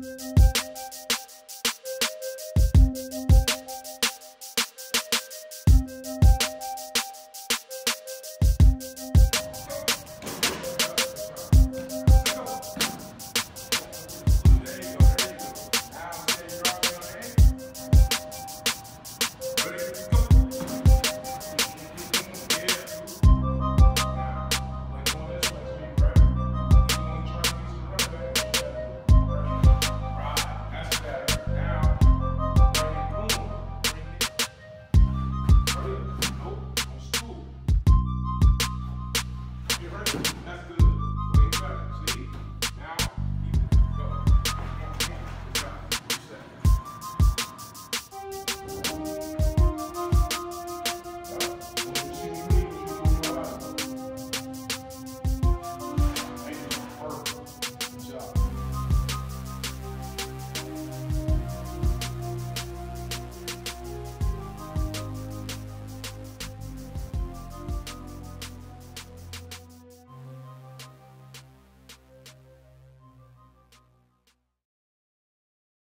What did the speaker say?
Bye. You heard it. That's good.